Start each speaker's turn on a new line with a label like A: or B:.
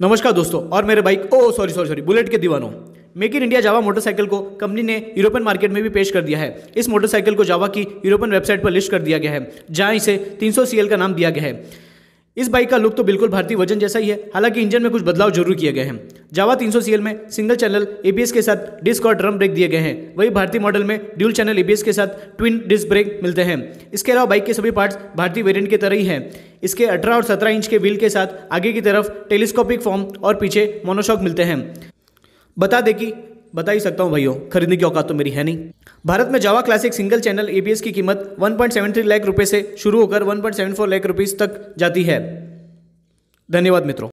A: नमस्कार दोस्तों, और मेरे bike oh sorry sorry sorry bullet के दीवानों। Make in India Jawa motorcycle को कंपनी ने यूरोपियन मार्केट में भी पेश कर दिया है। इस मोटरसाइकिल को जावा की यूरोपियन वेबसाइट पर लिस्ट कर दिया गया है, जहाँ इसे 300 सीएल का नाम दिया गया है। इस बाइक का लुक तो बिल्कुल भारतीय वज़न जैसा ही है, हालाँकि इंजन में कुछ बदलाव ज़रूर किए गए हैं। जावा 300 सीएल में सिंगल चैनल एबीएस के साथ डिस्क और ड्रम ब्रेक दिए गए हैं। वही भारतीय मॉडल में ड्यूल चैनल एबीएस के साथ ट्विन डिस्क ब्रेक मिलते हैं। इसके अलावा बाइक के सभी पार्ट्स भारतीय वेरिएंट की तरह ही हैं। इसके 18 और 17 इंच के व्हील के साथ आगे की तरफ़ टेलीस्कोपिक फॉर्म और पीछे मोनोशॉक मिलते हैं। बता दें कि, बता ही सकता हूँ भाइयों, खरीदने की औकात तो मेरी है नहीं। भारत में Jawa classic single channel ABS की कीमत 1.73 लाख रुपए से शुरू होकर 1.74 लाख रुपीस तक जाती है। धन्यवाद मित्रों।